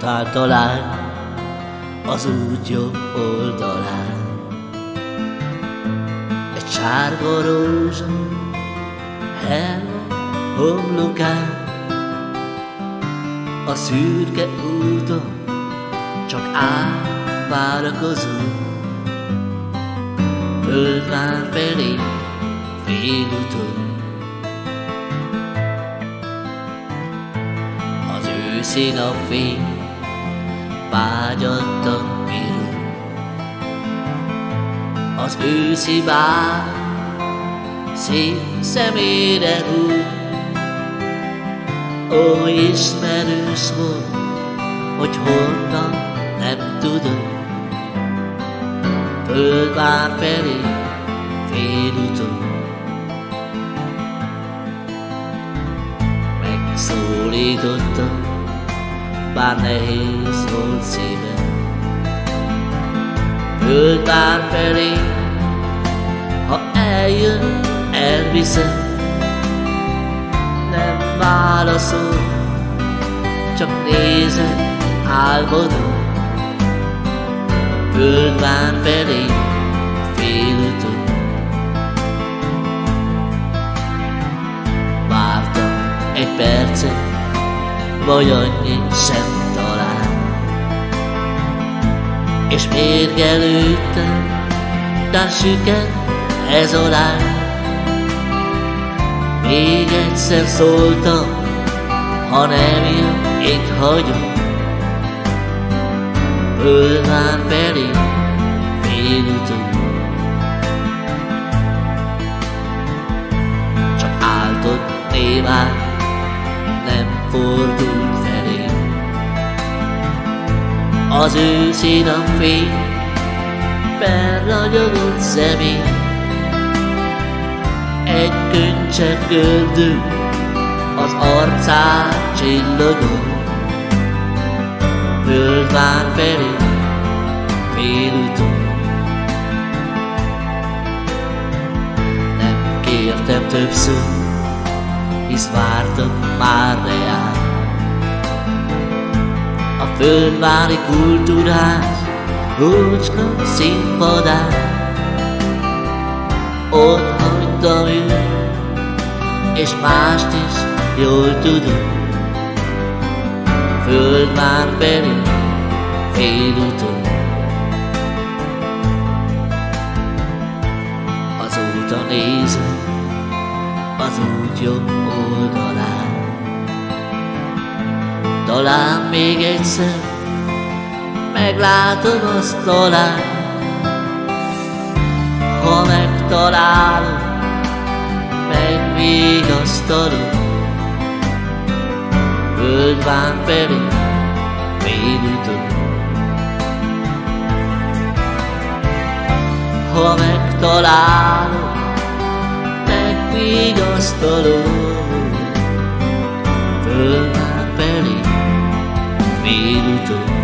után talán az út jobb oldalán. Egy sárga rózsa hell homlokán, a szürke úton csak átvárakozunk. Földvár felé félúton. Az vágyattan pirul. Az őszi bár szép szemére húl. Ó, ismerős volt, hogy honnan nem tudom. Földvár felé félúton. Megszólítottam, bár nehéz volt szívem. Földvár felé, ha eljön, elviszem. Nem válaszol, csak nézem, álmodom. Földvár felé, vagy annyi sem talán. És mérgelődtem, de süket ez alá. Még egyszer szóltam, ha nem jön, itt hagyom. Földvár felé, félúton. Csak áltott néván, nem fordult Az őszi napfény felragyogott szemén, egy könycsepp gördül az arcát csillogó. Földvár felé, félúton. Nem kértem többször, hisz vártam már reál. A földvári kultúrás rócska színpadán ott hagytam őt, és mást is jól tudom. Földvár felé, félúton. Azóta nézem, az út jobb oldalán. Talán még egyszer meglátom azt talán, ha megtalálom, megvigasztalom, földván felé, félúton. Ha megtalálom, megvigasztalom, földván espíritu.